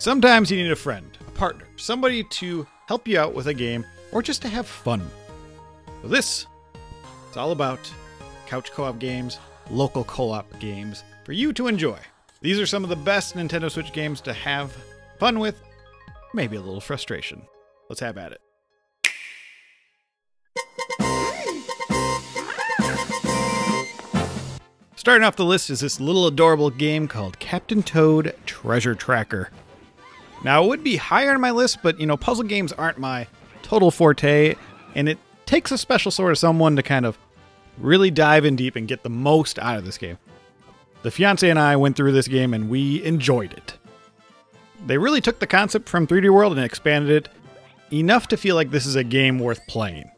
Sometimes you need a friend, a partner, somebody to help you out with a game or just to have fun. So this is all about couch co op games, local co op games for you to enjoy. These are some of the best Nintendo Switch games to have fun with, maybe a little frustration. Let's have at it. Starting off the list is this little adorable game called Captain Toad Treasure Tracker. Now, it would be higher on my list, but you know, puzzle games aren't my total forte, and it takes a special sort of someone to kind of really dive in deep and get the most out of this game. The fiance and I went through this game and we enjoyed it. They really took the concept from 3D World and expanded it enough to feel like this is a game worth playing.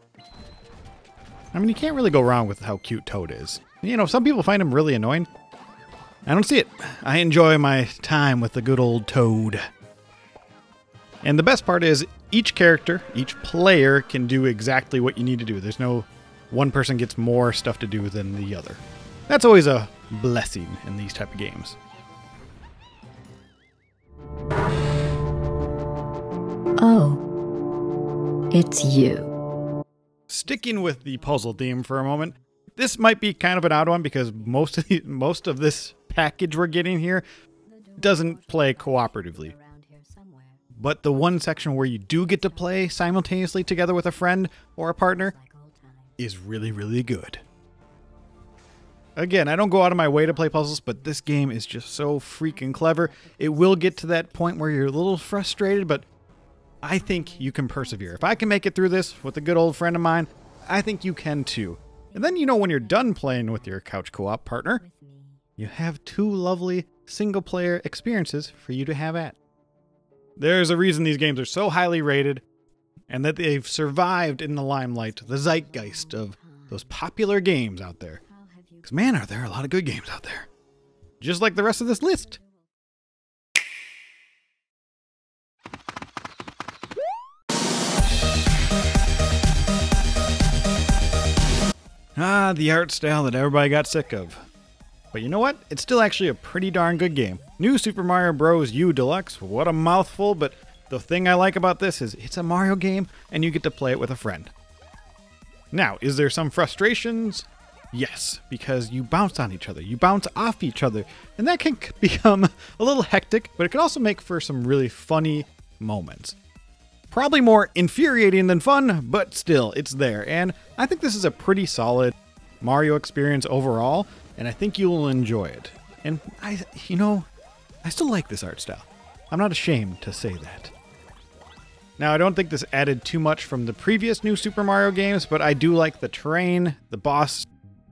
I mean, you can't really go wrong with how cute Toad is. You know, some people find him really annoying. I don't see it. I enjoy my time with the good old Toad. And the best part is each character, each player can do exactly what you need to do. There's no one person gets more stuff to do than the other. That's always a blessing in these type of games. Oh, it's you. Sticking with the puzzle theme for a moment, this might be kind of an odd one because most of the, most of this package we're getting here doesn't play cooperatively. But the one section where you do get to play simultaneously together with a friend or a partner is really, really good. Again, I don't go out of my way to play puzzles, but this game is just so freaking clever. It will get to that point where you're a little frustrated, but I think you can persevere. If I can make it through this with a good old friend of mine, I think you can too. And then you know when you're done playing with your couch co-op partner, you have two lovely single player experiences for you to have at. There's a reason these games are so highly rated and that they've survived in the limelight, the zeitgeist of those popular games out there. Because, man, are there a lot of good games out there. Just like the rest of this list. Ah, the art style that everybody got sick of. But you know what? It's still actually a pretty darn good game. New Super Mario Bros. U Deluxe, what a mouthful, but the thing I like about this is it's a Mario game and you get to play it with a friend. Now, is there some frustrations? Yes, because you bounce on each other, you bounce off each other, and that can become a little hectic, but it can also make for some really funny moments. Probably more infuriating than fun, but still, it's there, and I think this is a pretty solid Mario experience overall, and I think you will enjoy it. And I, you know, I still like this art style. I'm not ashamed to say that. Now, I don't think this added too much from the previous new Super Mario games, but I do like the terrain, the boss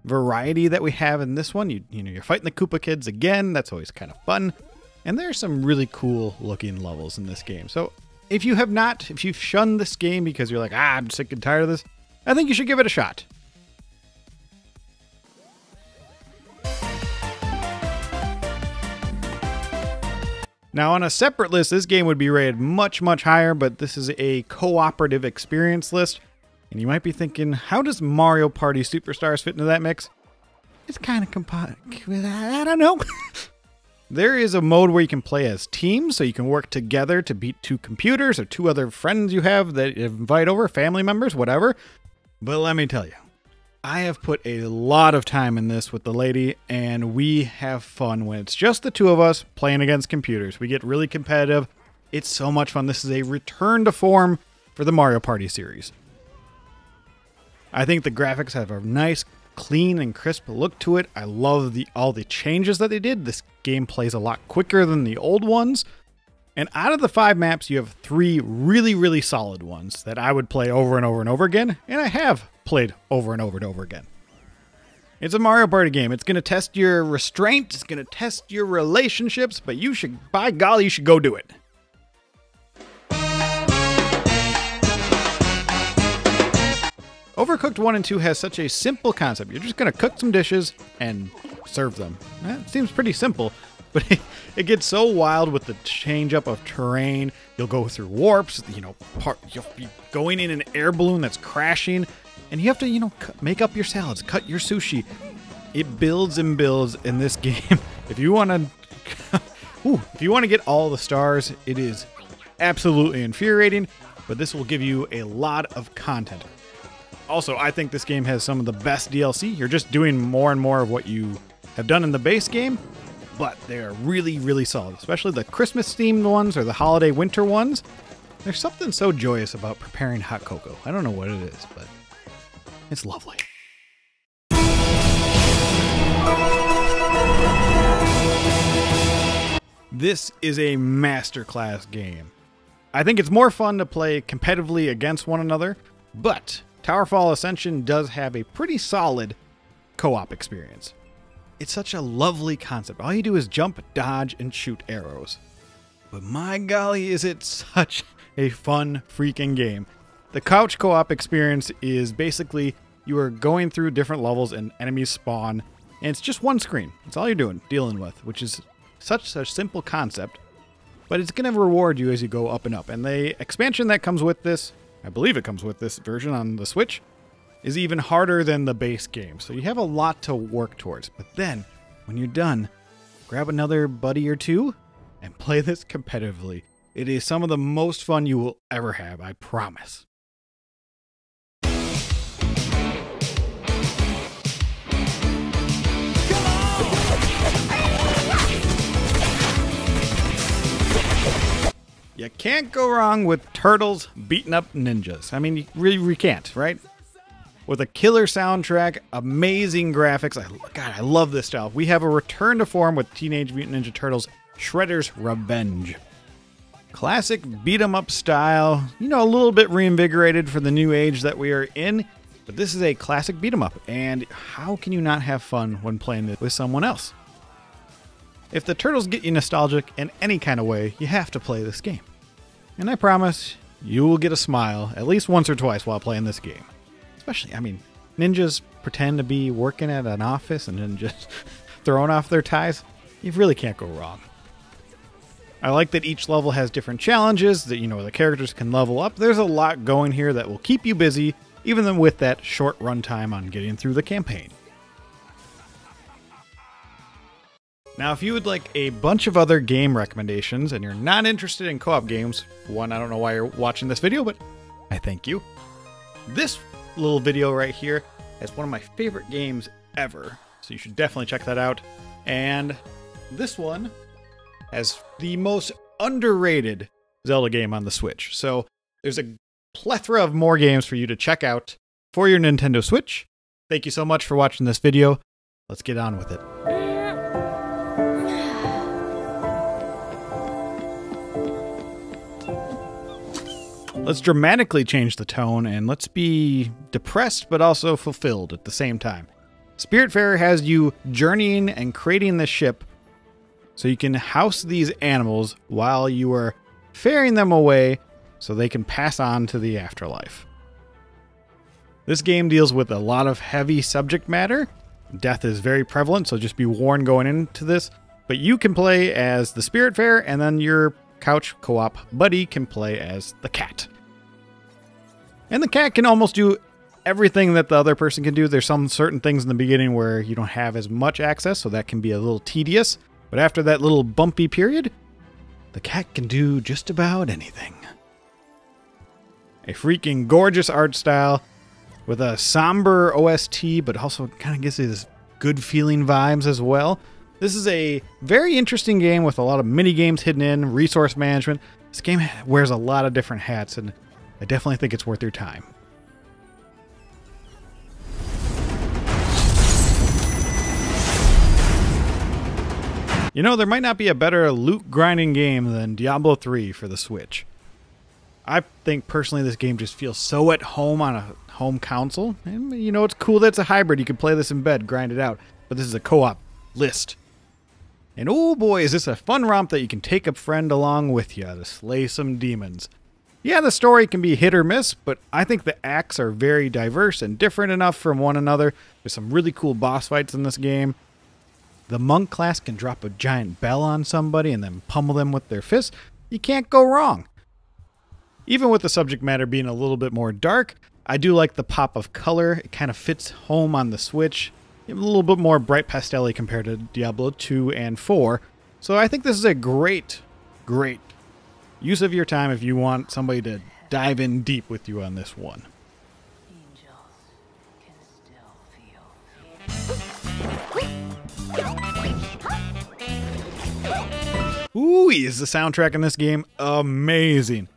variety that we have in this one. You, you know, you're fighting the Koopa Kids again. That's always kind of fun. And there's some really cool looking levels in this game. So if you have not, if you've shunned this game because you're like, ah, I'm sick and tired of this, I think you should give it a shot. Now, on a separate list, this game would be rated much, much higher, but this is a cooperative experience list. And you might be thinking, how does Mario Party Superstars fit into that mix? It's kind of compa- I don't know. there is a mode where you can play as teams, so you can work together to beat two computers or two other friends you have that invite over, family members, whatever. But let me tell you, I have put a lot of time in this with the lady, and we have fun when it's just the two of us playing against computers. We get really competitive. It's so much fun. This is a return to form for the Mario Party series. I think the graphics have a nice, clean, and crisp look to it. I love the all the changes that they did. This game plays a lot quicker than the old ones. And out of the five maps, you have three really, really solid ones that I would play over and over and over again, and I have played over and over and over again. It's a Mario Party game. It's going to test your restraint, it's going to test your relationships, but you should, by golly, you should go do it. Overcooked 1 and 2 has such a simple concept. You're just going to cook some dishes and serve them. That seems pretty simple, but it, it, gets so wild with the change up of terrain. You'll go through warps, you know, part, you'll be going in an air balloon that's crashing, and you have to, you know, make up your salads, cut your sushi. It builds and builds in this game. if you want to if you want to get all the stars, it is absolutely infuriating, but this will give you a lot of content. Also, I think this game has some of the best DLC. You're just doing more and more of what you have done in the base game, but they are really, really solid, especially the Christmas themed ones or the holiday winter ones. There's something so joyous about preparing hot cocoa. I don't know what it is, but it's lovely. This is a masterclass game. I think it's more fun to play competitively against one another, but Towerfall Ascension does have a pretty solid co op experience. It's such a lovely concept. All you do is jump, dodge, and shoot arrows. But my golly, is it such a fun freaking game. The couch co op experience is basically you are going through different levels and enemies spawn, and it's just one screen. That's all you're doing, dealing with, which is such a simple concept, but it's going to reward you as you go up and up. And the expansion that comes with this, I believe it comes with this version on the Switch, is even harder than the base game. So you have a lot to work towards. But then, when you're done, grab another buddy or two and play this competitively. It is some of the most fun you will ever have, I promise. You can't go wrong with turtles beating up ninjas. I mean, you really, really can't, right? With a killer soundtrack, amazing graphics. I, God, I love this style. We have a return to form with Teenage Mutant Ninja Turtles Shredder's Revenge. Classic beat 'em up style, you know, a little bit reinvigorated for the new age that we are in, but this is a classic beat 'em up, and how can you not have fun when playing it with someone else? If the turtles get you nostalgic in any kind of way, you have to play this game. And I promise you will get a smile at least once or twice while playing this game. Especially, I mean, ninjas pretend to be working at an office and then just throwing off their ties. You really can't go wrong. I like that each level has different challenges that you know the characters can level up. There's a lot going here that will keep you busy, even with that short runtime on getting through the campaign. Now, if you would like a bunch of other game recommendations and you're not interested in co op games, one, I don't know why you're watching this video, but I thank you. This little video right here is one of my favorite games ever, so you should definitely check that out. And this one has the most underrated Zelda game on the Switch. So there's a plethora of more games for you to check out for your Nintendo Switch. Thank you so much for watching this video. Let's get on with it. Let's dramatically change the tone and let's be depressed but also fulfilled at the same time. Spiritfarer has you journeying and creating the ship so you can house these animals while you are ferrying them away so they can pass on to the afterlife. This game deals with a lot of heavy subject matter. Death is very prevalent, so just be warned going into this. But you can play as the Spiritfarer, and then your couch co op buddy can play as the cat. And the cat can almost do everything that the other person can do. There's some certain things in the beginning where you don't have as much access, so that can be a little tedious. But after that little bumpy period, the cat can do just about anything. A freaking gorgeous art style with a somber OST, but also kind of gives you this good feeling vibes as well. This is a very interesting game with a lot of mini games hidden in, resource management. This game wears a lot of different hats, and I definitely think it's worth your time. You know, there might not be a better loot grinding game than Diablo 3 for the Switch. I think personally this game just feels so at home on a home console. And you know, it's cool that it's a hybrid. You can play this in bed, grind it out. But this is a co op list. And oh boy, is this a fun romp that you can take a friend along with you to slay some demons. Yeah, the story can be hit or miss, but I think the acts are very diverse and different enough from one another. There's some really cool boss fights in this game. The monk class can drop a giant bell on somebody and then pummel them with their fists. You can't go wrong. Even with the subject matter being a little bit more dark, I do like the pop of color. It kind of fits home on the Switch. A little bit more bright pastel compared to Diablo 2 and 4. So I think this is a great, great use of your time if you want somebody to dive in deep with you on this one. Ooh, is the soundtrack in this game amazing.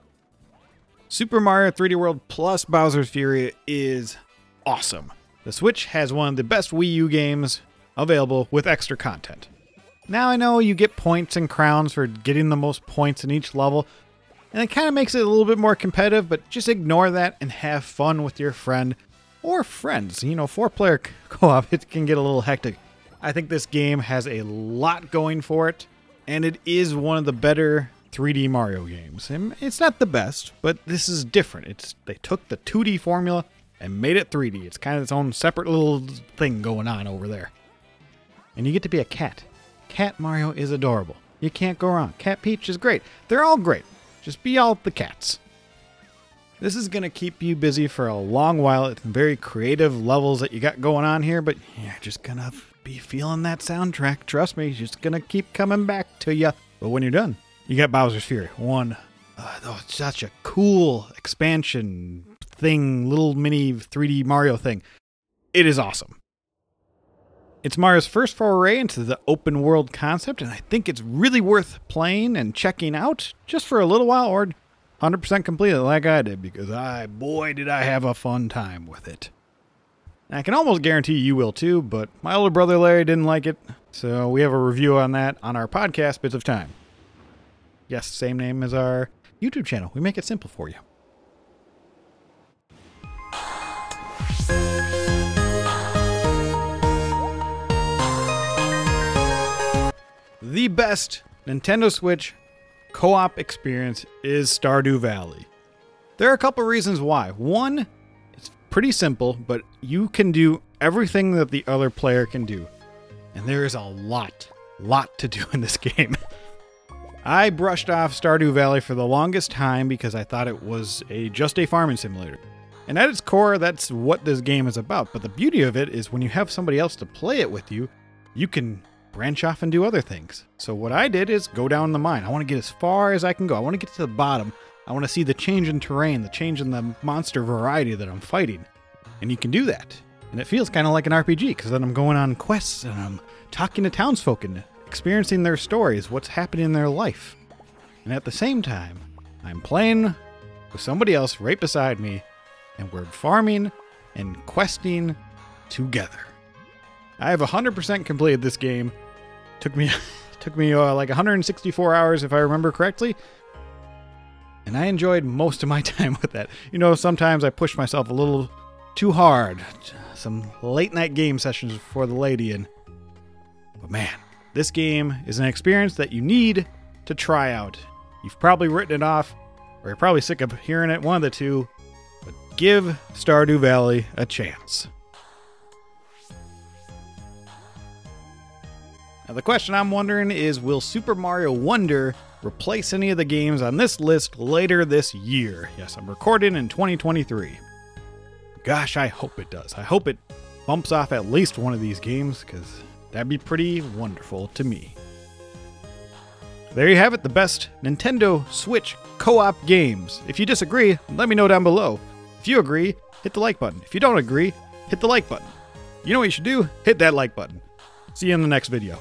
Super Mario 3D World plus Bowser's Fury is awesome. The Switch has one of the best Wii U games available with extra content. Now I know you get points and crowns for getting the most points in each level, and it kind of makes it a little bit more competitive, but just ignore that and have fun with your friend or friends. You know, four player co op, it can get a little hectic. I think this game has a lot going for it, and it is one of the better 3D Mario games. And it's not the best, but this is different. It's they took the 2D formula and made it 3D. It's kind of its own separate little thing going on over there. And you get to be a cat. Cat Mario is adorable. You can't go wrong. Cat Peach is great. They're all great. Just be all the cats. This is going to keep you busy for a long while. It's very creative levels that you got going on here, but you're just going to be feeling that soundtrack. Trust me, it's just going to keep coming back to you. But when you're done, you got Bowser's Fury. One, uh, oh, it's such a cool expansion thing, little mini 3D Mario thing. It is awesome. It's Mario's first foray into the open world concept, and I think it's really worth playing and checking out just for a little while or 100% complete it like I did because I, boy, did I have a fun time with it. And I can almost guarantee you will too, but my older brother Larry didn't like it, so we have a review on that on our podcast, Bits of Time. Yes, same name as our YouTube channel. We make it simple for you. The best Nintendo Switch co op experience is Stardew Valley. There are a couple reasons why. One, it's pretty simple, but you can do everything that the other player can do. And there is a lot, lot to do in this game. I brushed off Stardew Valley for the longest time because I thought it was a just a farming simulator. And at its core, that's what this game is about. But the beauty of it is when you have somebody else to play it with you, you can branch off and do other things. So what I did is go down the mine. I want to get as far as I can go. I want to get to the bottom. I want to see the change in terrain, the change in the monster variety that I'm fighting. And you can do that. And it feels kind of like an RPG because then I'm going on quests and I'm talking to townsfolk and experiencing their stories, what's happening in their life. And at the same time, I'm playing with somebody else right beside me and we're farming and questing together. I have 100% completed this game. Took me took me uh, like 164 hours if I remember correctly. And I enjoyed most of my time with that. You know, sometimes I push myself a little too hard. Some late night game sessions for the lady and but man, this game is an experience that you need to try out. You've probably written it off or you're probably sick of hearing it, one of the two. But give Stardew Valley a chance. Now, the question I'm wondering is Will Super Mario Wonder replace any of the games on this list later this year? Yes, I'm recording in 2023. Gosh, I hope it does. I hope it bumps off at least one of these games, because that'd be pretty wonderful to me. There you have it, the best Nintendo Switch co op games. If you disagree, let me know down below. If you agree, hit the like button. If you don't agree, hit the like button. You know what you should do? Hit that like button. See you in the next video.